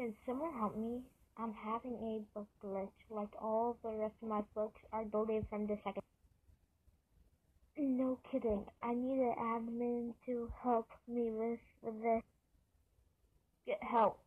Can someone help me? I'm having a book glitch, like all the rest of my books are deleted from the second. No kidding, I need an admin to help me with, with this. Get help.